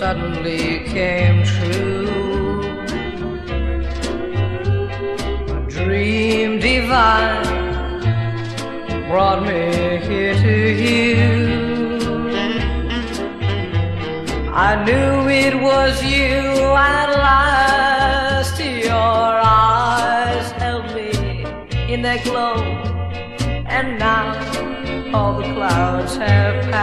suddenly came true. A dream divine brought me here to you. I knew it was you at last. Your eyes held me in their glow, and now all the clouds have passed.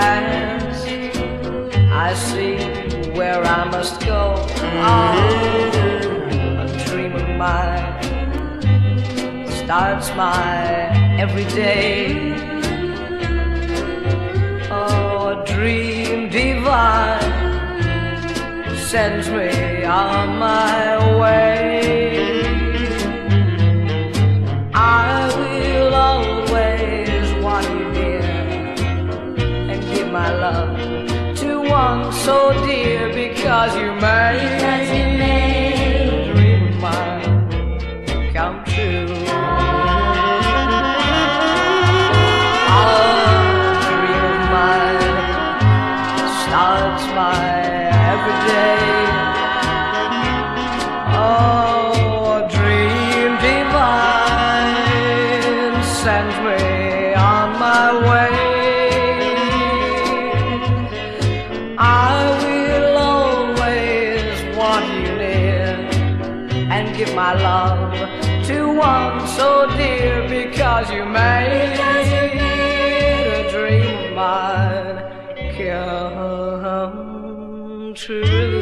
Where I must go. Oh, a dream of mine starts my every day. Oh, a dream divine sends me on my way. One so dear because you made, Because you made dream of mine come true. A dream of mine starts my every day. Oh, dream divine sends me on my way. Want you near and give my love to one so dear because you made a dream of mine come true.